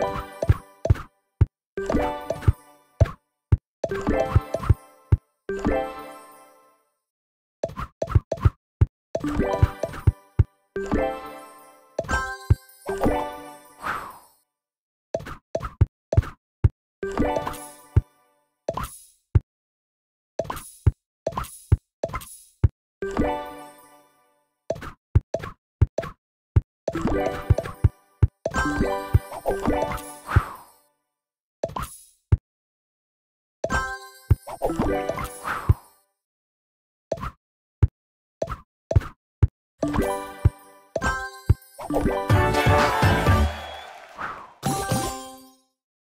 you Thank you.